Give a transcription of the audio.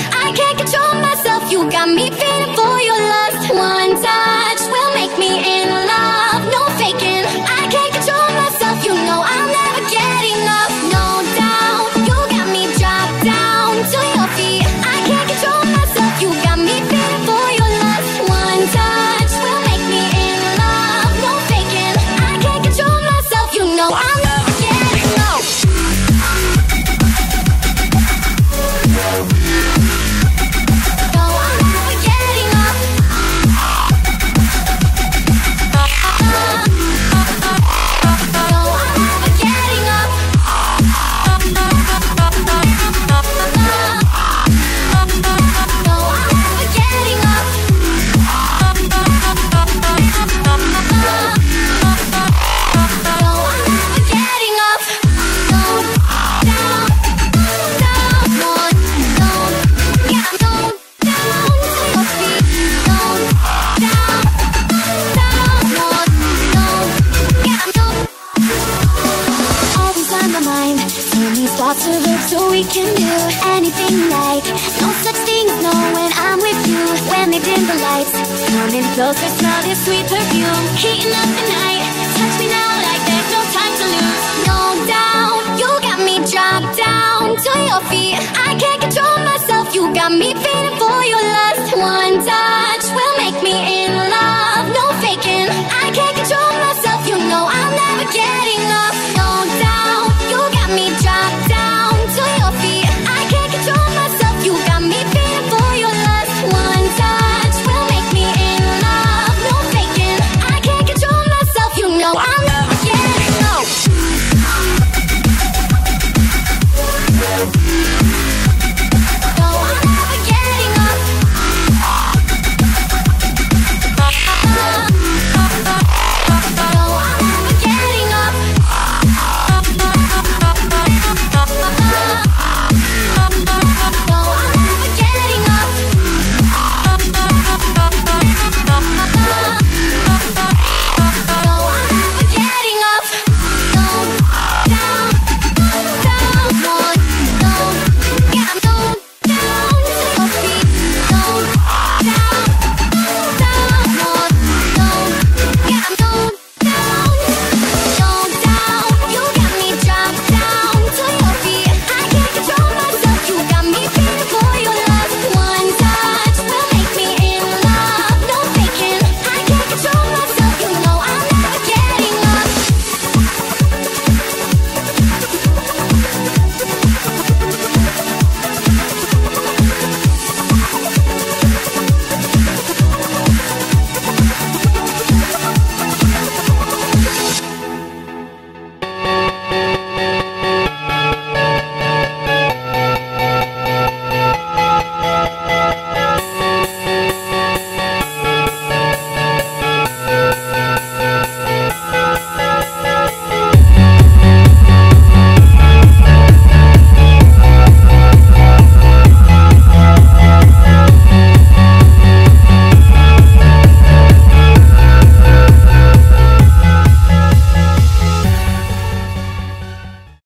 I can't Thoughts of live so we can do anything like No such thing as no when I'm with you. When they dim the lights Coming closer, smell this sweet perfume. Heating up the night Touch me now like there's no time to lose. No doubt.